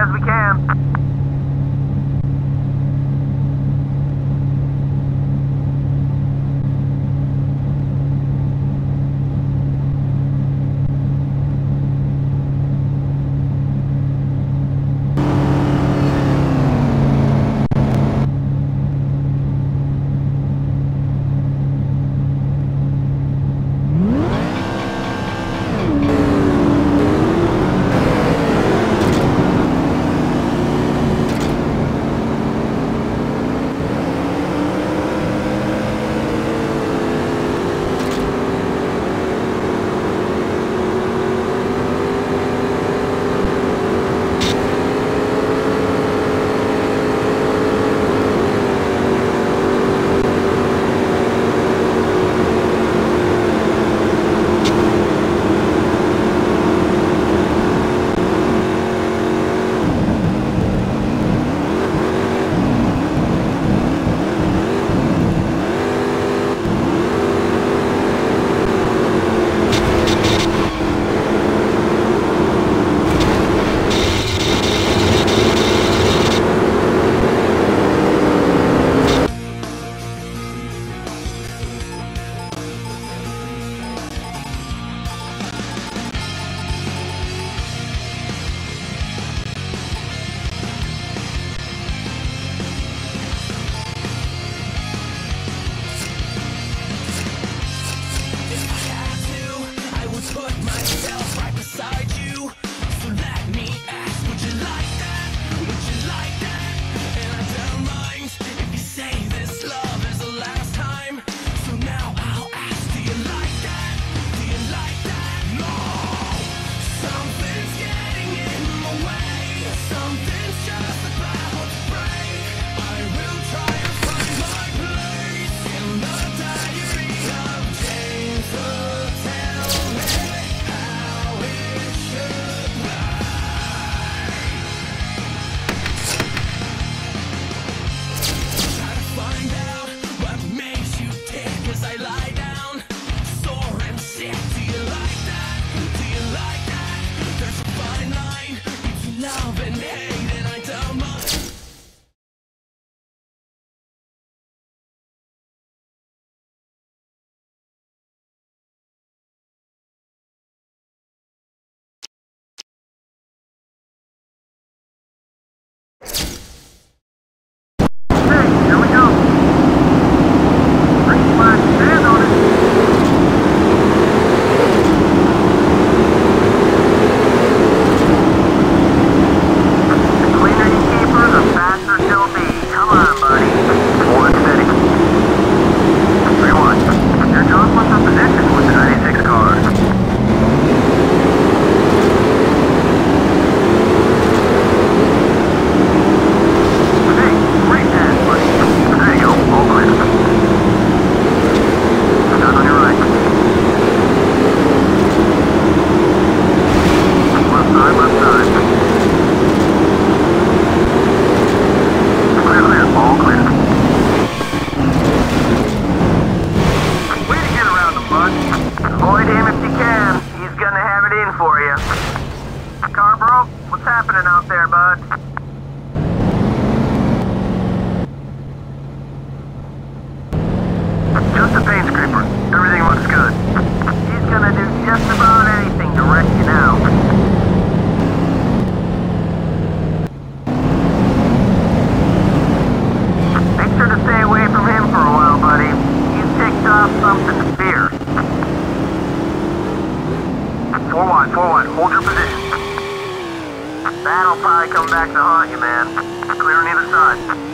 as we can. Clear on either side.